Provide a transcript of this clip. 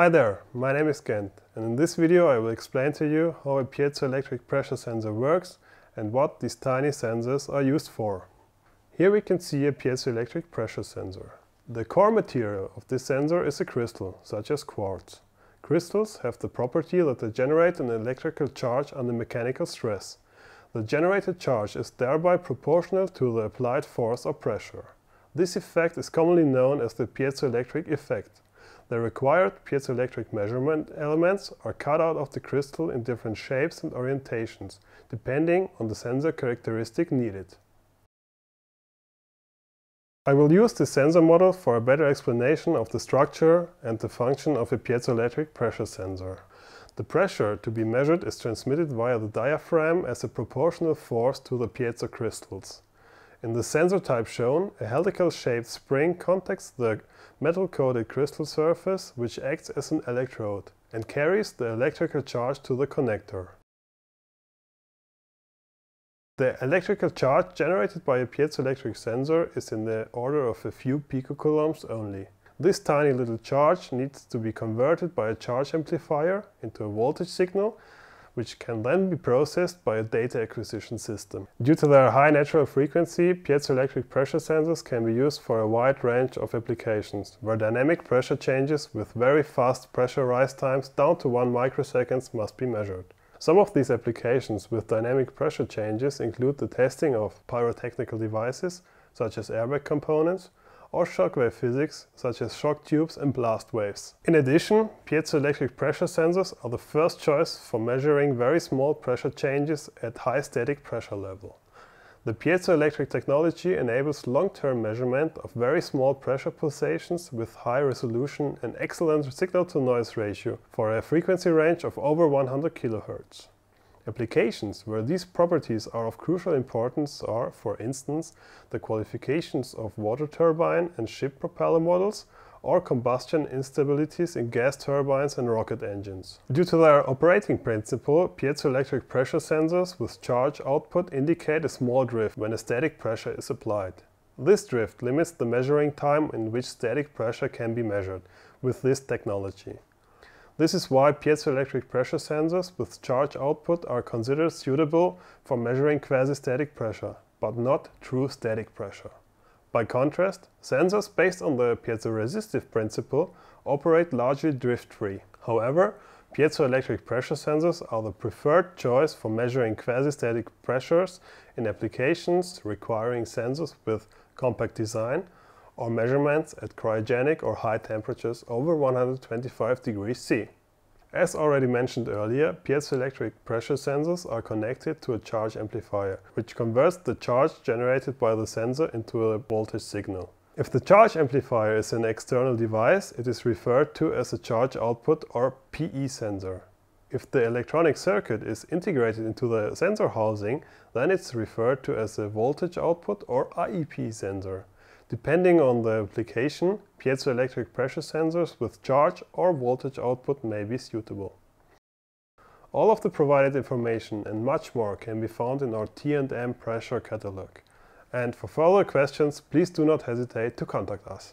Hi there, my name is Kent and in this video I will explain to you how a piezoelectric pressure sensor works and what these tiny sensors are used for. Here we can see a piezoelectric pressure sensor. The core material of this sensor is a crystal, such as quartz. Crystals have the property that they generate an electrical charge under mechanical stress. The generated charge is thereby proportional to the applied force or pressure. This effect is commonly known as the piezoelectric effect. The required piezoelectric measurement elements are cut out of the crystal in different shapes and orientations, depending on the sensor characteristic needed. I will use this sensor model for a better explanation of the structure and the function of a piezoelectric pressure sensor. The pressure to be measured is transmitted via the diaphragm as a proportional force to the piezo crystals. In the sensor type shown, a helical-shaped spring contacts the metal-coated crystal surface which acts as an electrode and carries the electrical charge to the connector. The electrical charge generated by a piezoelectric sensor is in the order of a few picocoulombs only. This tiny little charge needs to be converted by a charge amplifier into a voltage signal which can then be processed by a data acquisition system. Due to their high natural frequency, piezoelectric pressure sensors can be used for a wide range of applications, where dynamic pressure changes with very fast pressure rise times down to 1 microseconds must be measured. Some of these applications with dynamic pressure changes include the testing of pyrotechnical devices, such as airbag components, or shockwave physics such as shock tubes and blast waves. In addition, piezoelectric pressure sensors are the first choice for measuring very small pressure changes at high static pressure level. The piezoelectric technology enables long-term measurement of very small pressure pulsations with high resolution and excellent signal-to-noise ratio for a frequency range of over 100 kHz. Applications where these properties are of crucial importance are, for instance, the qualifications of water turbine and ship propeller models or combustion instabilities in gas turbines and rocket engines. Due to their operating principle, piezoelectric pressure sensors with charge output indicate a small drift when a static pressure is applied. This drift limits the measuring time in which static pressure can be measured with this technology. This is why piezoelectric pressure sensors with charge output are considered suitable for measuring quasi-static pressure, but not true static pressure. By contrast, sensors based on the piezoresistive principle operate largely drift-free. However, piezoelectric pressure sensors are the preferred choice for measuring quasi-static pressures in applications requiring sensors with compact design or measurements at cryogenic or high temperatures over 125 degrees C. As already mentioned earlier, piezoelectric pressure sensors are connected to a charge amplifier, which converts the charge generated by the sensor into a voltage signal. If the charge amplifier is an external device, it is referred to as a charge output or PE sensor. If the electronic circuit is integrated into the sensor housing, then it's referred to as a voltage output or IEP sensor. Depending on the application, piezoelectric pressure sensors with charge or voltage output may be suitable. All of the provided information and much more can be found in our T&M pressure catalog. And for further questions, please do not hesitate to contact us.